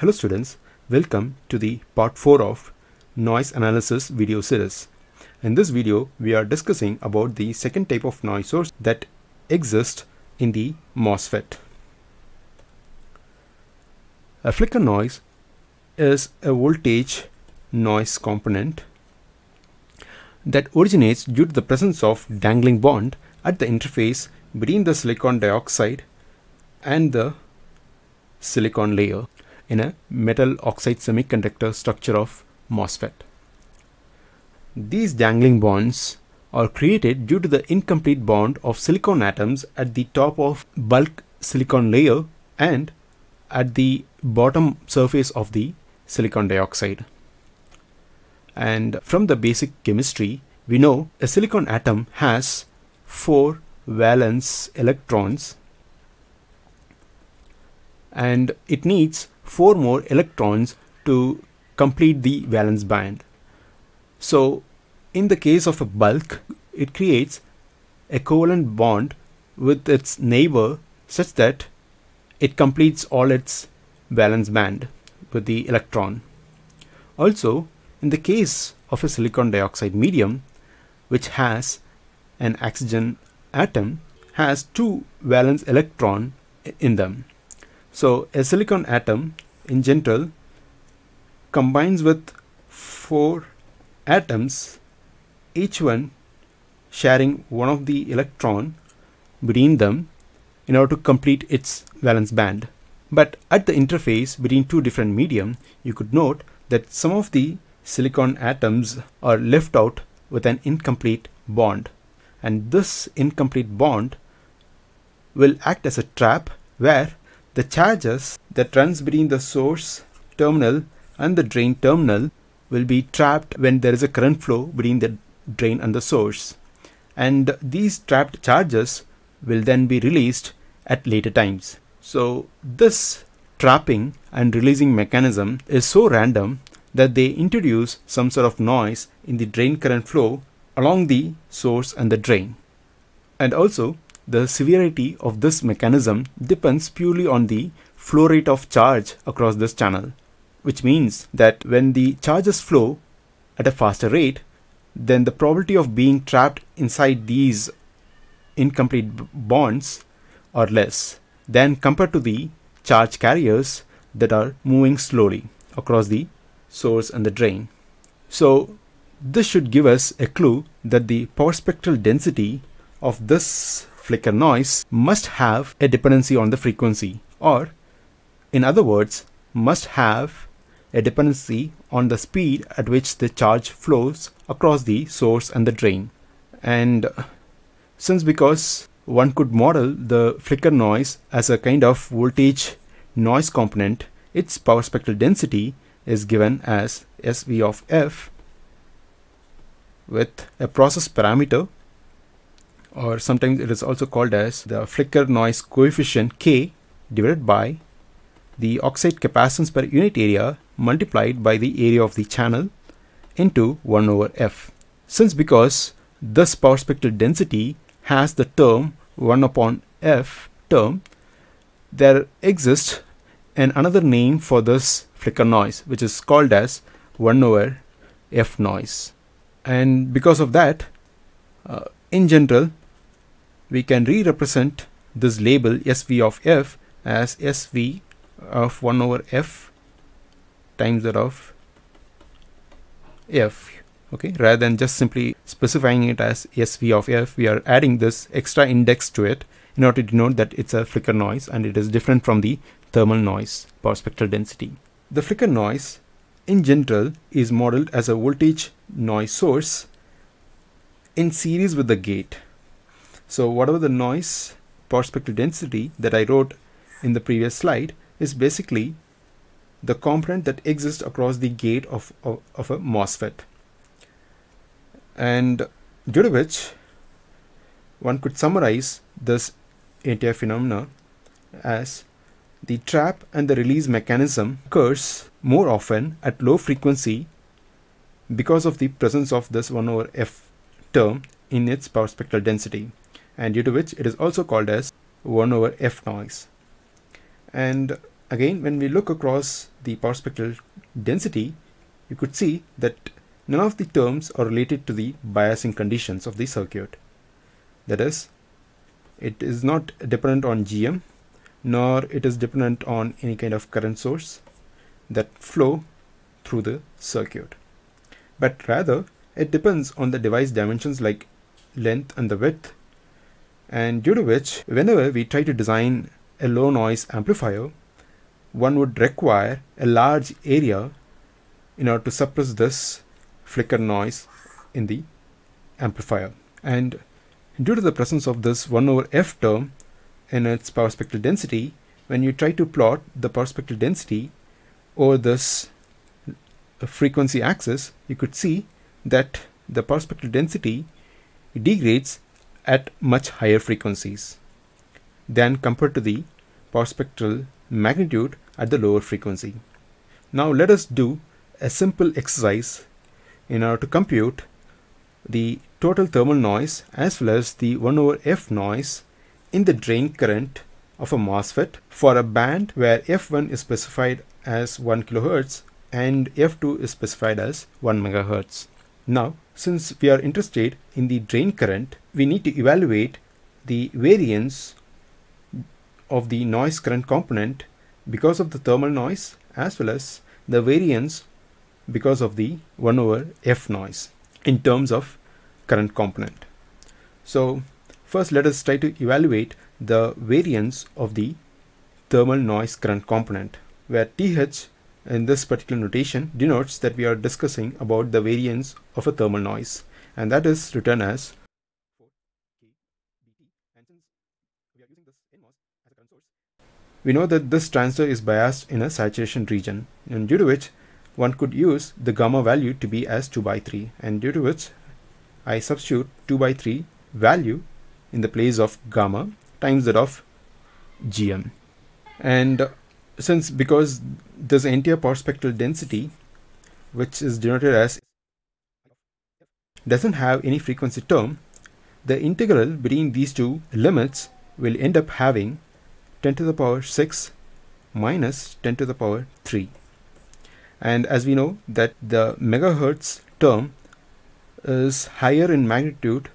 Hello students, welcome to the part 4 of noise analysis video series. In this video, we are discussing about the second type of noise source that exists in the MOSFET. A flicker noise is a voltage noise component that originates due to the presence of dangling bond at the interface between the silicon dioxide and the silicon layer in a metal oxide semiconductor structure of MOSFET. These dangling bonds are created due to the incomplete bond of silicon atoms at the top of bulk silicon layer and at the bottom surface of the silicon dioxide. And from the basic chemistry, we know a silicon atom has four valence electrons and it needs four more electrons to complete the valence band. So in the case of a bulk, it creates a covalent bond with its neighbor such that it completes all its valence band with the electron. Also, in the case of a silicon dioxide medium, which has an oxygen atom, has two valence electron in them. So a silicon atom in general combines with four atoms, each one sharing one of the electron between them in order to complete its valence band. But at the interface between two different medium, you could note that some of the silicon atoms are left out with an incomplete bond. And this incomplete bond will act as a trap where the charges that runs between the source terminal and the drain terminal will be trapped when there is a current flow between the drain and the source. And these trapped charges will then be released at later times. So this trapping and releasing mechanism is so random that they introduce some sort of noise in the drain current flow along the source and the drain. And also the severity of this mechanism depends purely on the flow rate of charge across this channel, which means that when the charges flow at a faster rate, then the probability of being trapped inside these incomplete bonds are less than compared to the charge carriers that are moving slowly across the source and the drain. So this should give us a clue that the power spectral density of this flicker noise must have a dependency on the frequency or in other words must have a dependency on the speed at which the charge flows across the source and the drain. And uh, since because one could model the flicker noise as a kind of voltage noise component, its power spectral density is given as SV of f with a process parameter or sometimes it is also called as the flicker noise coefficient K divided by the oxide capacitance per unit area multiplied by the area of the channel into 1 over F. Since because this power spectral density has the term 1 upon F term, there exists an another name for this flicker noise which is called as 1 over F noise. And because of that, uh, in general, we can re-represent this label SV of f as SV of 1 over f times that of f okay rather than just simply specifying it as SV of f we are adding this extra index to it in order to denote that it's a flicker noise and it is different from the thermal noise power spectral density. The flicker noise in general is modeled as a voltage noise source in series with the gate so whatever the noise power spectral density that I wrote in the previous slide is basically the component that exists across the gate of, of, of a MOSFET. And due to which one could summarize this entire phenomena as the trap and the release mechanism occurs more often at low frequency because of the presence of this 1 over f term in its power spectral density and due to which it is also called as 1 over f noise. And again when we look across the power spectral density you could see that none of the terms are related to the biasing conditions of the circuit that is it is not dependent on GM nor it is dependent on any kind of current source that flow through the circuit but rather it depends on the device dimensions like length and the width and due to which whenever we try to design a low noise amplifier one would require a large area in order to suppress this flicker noise in the amplifier. And due to the presence of this 1 over f term in its power spectral density when you try to plot the power spectral density over this frequency axis you could see that the power spectral density degrades at much higher frequencies than compared to the power spectral magnitude at the lower frequency. Now let us do a simple exercise in order to compute the total thermal noise as well as the 1 over f noise in the drain current of a MOSFET for a band where f1 is specified as 1 kHz and f2 is specified as 1 MHz. Now since we are interested in the drain current we need to evaluate the variance of the noise current component because of the thermal noise as well as the variance because of the 1 over f noise in terms of current component. So first let us try to evaluate the variance of the thermal noise current component where TH in this particular notation denotes that we are discussing about the variance of a thermal noise. And that is written as We know that this transistor is biased in a saturation region and due to which one could use the gamma value to be as 2 by 3 and due to which I substitute 2 by 3 value in the place of gamma times that of gm. And since because this entire power spectral density which is denoted as doesn't have any frequency term the integral between these two limits will end up having 10 to the power 6 minus 10 to the power 3 and as we know that the megahertz term is higher in magnitude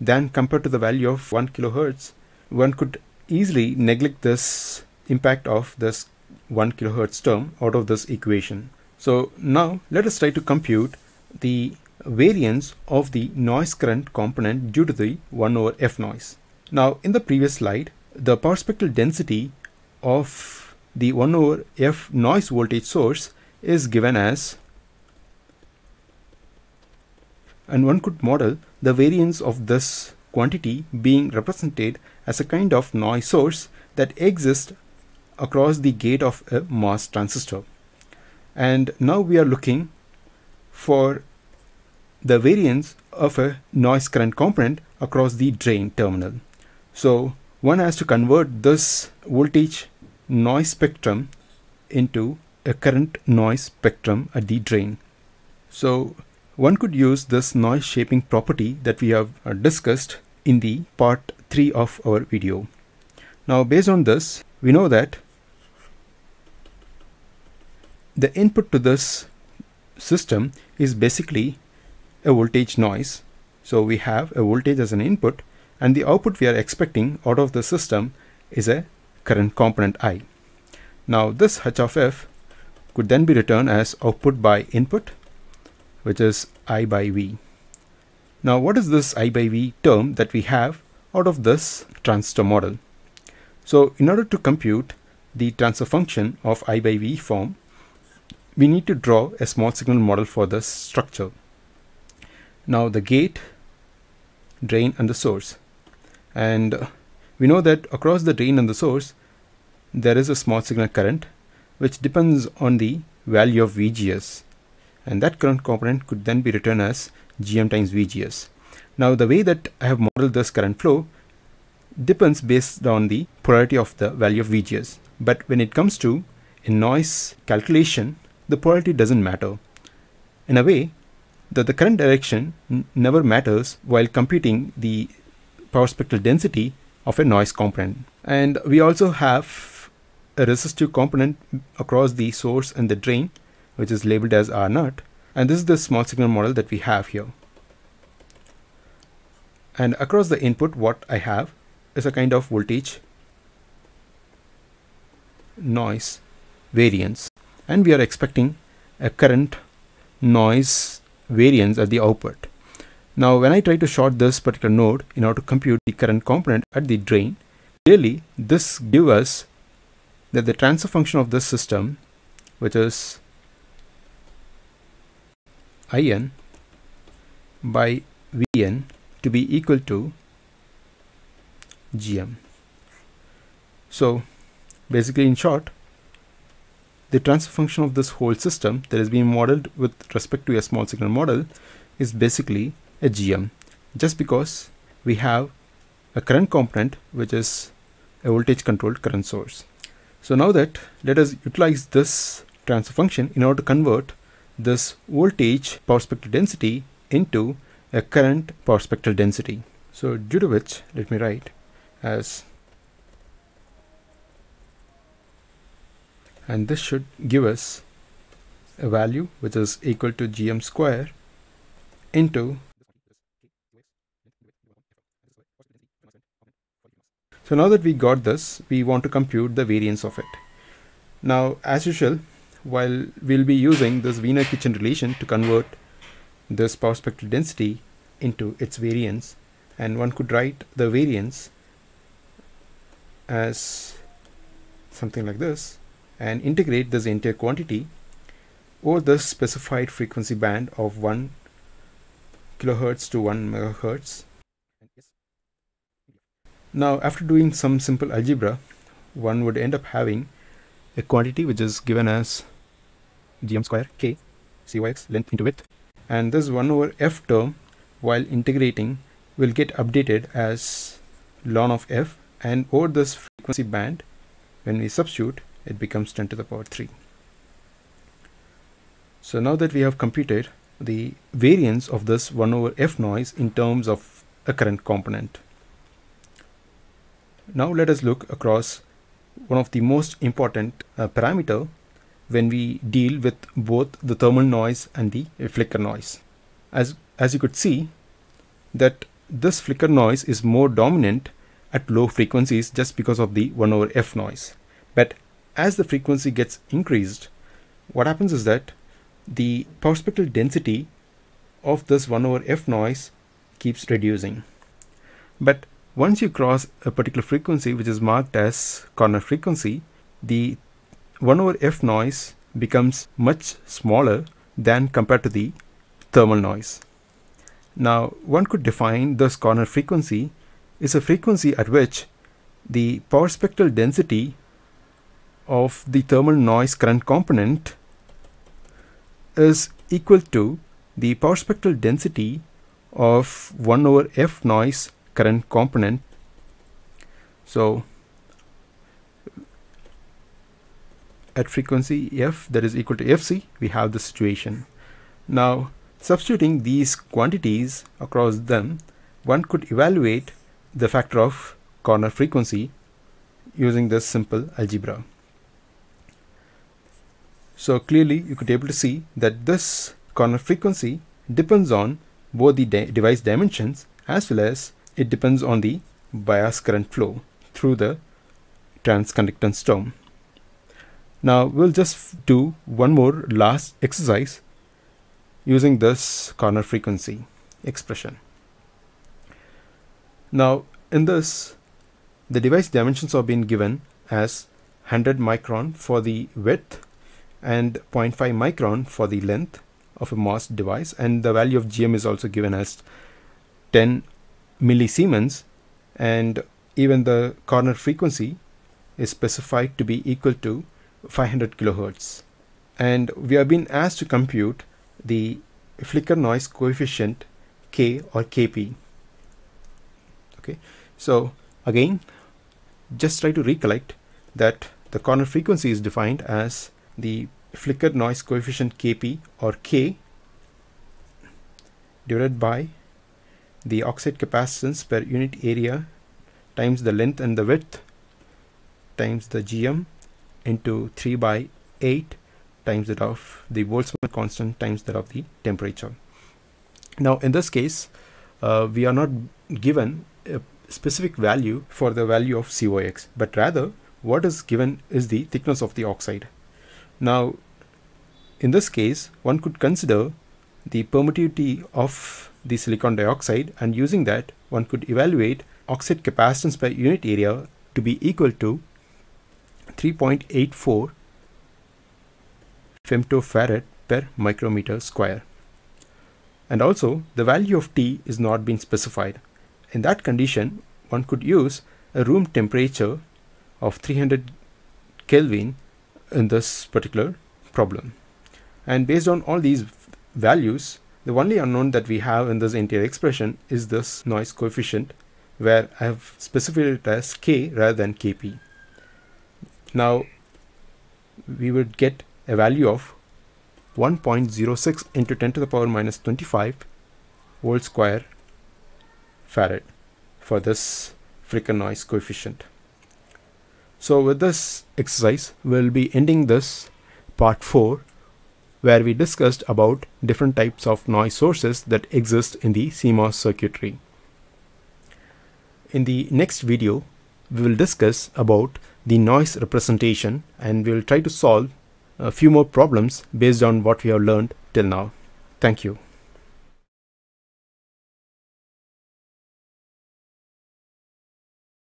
than compared to the value of 1 kilohertz one could easily neglect this impact of this 1 kilohertz term out of this equation. So now let us try to compute the variance of the noise current component due to the 1 over f noise. Now in the previous slide the power spectral density of the 1 over f noise voltage source is given as and one could model the variance of this quantity being represented as a kind of noise source that exists across the gate of a MOS transistor. And now we are looking for the variance of a noise current component across the drain terminal. So one has to convert this voltage noise spectrum into a current noise spectrum at the drain. So one could use this noise shaping property that we have uh, discussed in the part 3 of our video. Now based on this we know that the input to this system is basically a voltage noise. So we have a voltage as an input and the output we are expecting out of the system is a current component I. Now this H of f could then be written as output by input which is I by V. Now what is this I by V term that we have out of this transistor model? So in order to compute the transfer function of I by V form we need to draw a small signal model for this structure. Now the gate, drain and the source and we know that across the drain and the source there is a small signal current which depends on the value of VGS and that current component could then be written as GM times VGS. Now the way that I have modeled this current flow depends based on the polarity of the value of VGS but when it comes to a noise calculation the polarity doesn't matter. In a way that the current direction never matters while computing the power spectral density of a noise component. And we also have a resistive component across the source and the drain which is labeled as R naught and this is the small signal model that we have here and across the input what I have is a kind of voltage noise variance and we are expecting a current noise variance at the output. Now when I try to short this particular node in order to compute the current component at the drain, clearly this gives us that the transfer function of this system which is In by Vn to be equal to gm. So basically in short, the transfer function of this whole system that is being modeled with respect to a small signal model is basically a gm just because we have a current component which is a voltage controlled current source. So now that let us utilize this transfer function in order to convert this voltage power spectral density into a current power spectral density. So due to which, let me write as and this should give us a value which is equal to gm square into so now that we got this we want to compute the variance of it. Now as usual while we'll be using this Wiener-Khinchin relation to convert this power spectral density into its variance and one could write the variance as something like this and integrate this entire quantity over the specified frequency band of 1 kilohertz to 1 megahertz. Now after doing some simple algebra one would end up having a quantity which is given as gm square k cyx length into width and this 1 over f term while integrating will get updated as ln of f and over this frequency band when we substitute it becomes 10 to the power 3 so now that we have computed the variance of this 1 over f noise in terms of a current component now let us look across one of the most important uh, parameter when we deal with both the thermal noise and the flicker noise. As, as you could see that this flicker noise is more dominant at low frequencies just because of the 1 over f noise. But as the frequency gets increased, what happens is that the power spectral density of this 1 over f noise keeps reducing. But once you cross a particular frequency which is marked as corner frequency, the 1 over f noise becomes much smaller than compared to the thermal noise. Now one could define this corner frequency is a frequency at which the power spectral density of the thermal noise current component is equal to the power spectral density of 1 over f noise current component. So at frequency f that is equal to fc we have the situation now substituting these quantities across them one could evaluate the factor of corner frequency using this simple algebra so clearly you could be able to see that this corner frequency depends on both the de device dimensions as well as it depends on the bias current flow through the transconductance term now we'll just do one more last exercise using this corner frequency expression. Now in this the device dimensions are being given as 100 micron for the width and 0.5 micron for the length of a MOS device. And the value of GM is also given as 10 millisiemens and even the corner frequency is specified to be equal to 500 kilohertz. And we have been asked to compute the flicker noise coefficient k or kp okay. So again just try to recollect that the corner frequency is defined as the flicker noise coefficient kp or k divided by the oxide capacitance per unit area times the length and the width times the gm into 3 by 8 times that of the Boltzmann constant times that of the temperature. Now in this case, uh, we are not given a specific value for the value of COX, but rather what is given is the thickness of the oxide. Now in this case, one could consider the permittivity of the silicon dioxide and using that one could evaluate oxide capacitance per unit area to be equal to 3.84 femtofarad per micrometer square. And also the value of T is not being specified. In that condition, one could use a room temperature of 300 Kelvin in this particular problem. And based on all these values, the only unknown that we have in this entire expression is this noise coefficient where I have specified it as k rather than kp. Now we would get a value of 1.06 into 10 to the power minus 25 volt square farad for this flicker noise coefficient. So with this exercise, we'll be ending this part 4 where we discussed about different types of noise sources that exist in the CMOS circuitry. In the next video, we will discuss about the noise representation and we will try to solve a few more problems based on what we have learned till now. Thank you.